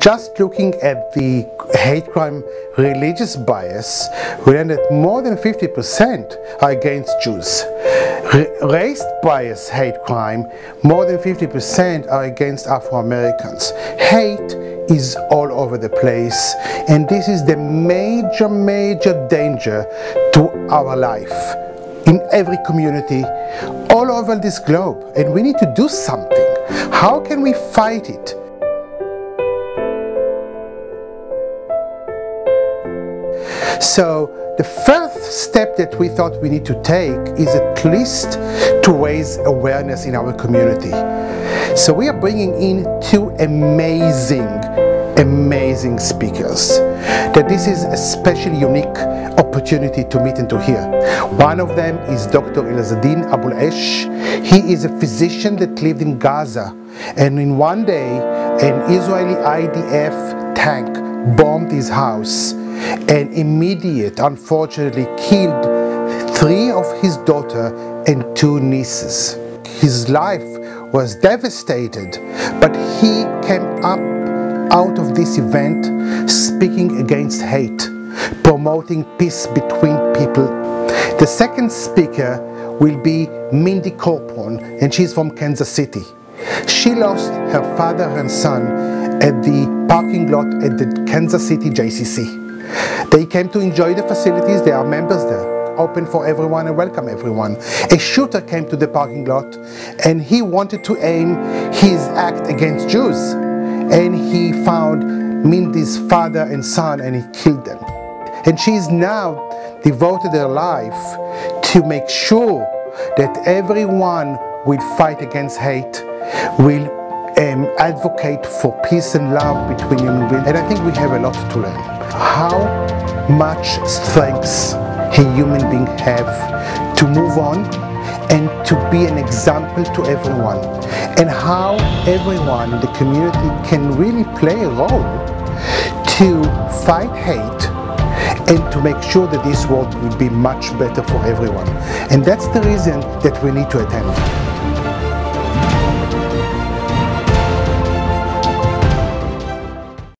Just looking at the hate crime religious bias, we learn that more than 50% are against Jews. race bias hate crime, more than 50% are against Afro-Americans. Hate is all over the place and this is the major, major danger to our life in every community all over this globe and we need to do something. How can we fight it? So the first step that we thought we need to take is at least to raise awareness in our community. So we are bringing in two amazing, amazing speakers. That this is a especially unique opportunity to meet and to hear. One of them is Dr. Izzeldin Abuelaish. He is a physician that lived in Gaza and in one day an Israeli IDF tank bombed his house and immediate unfortunately killed three of his daughter and two nieces. His life was devastated, but he came up out of this event speaking against hate, promoting peace between people. The second speaker will be Mindy Corporon, and she's from Kansas City. She lost her father and son at the parking lot at the Kansas City JCC. They came to enjoy the facilities, there are members there, open for everyone and welcome everyone. A shooter came to the parking lot and he wanted to aim his act against Jews. And he found Mindy's father and son and he killed them. And she is now devoted her life to make sure that everyone will fight against hate, will advocate for peace and love between human beings. And I think we have a lot to learn how much strength a human being have to move on and to be an example to everyone and how everyone in the community can really play a role to fight hate and to make sure that this world will be much better for everyone. And that's the reason that we need to attend.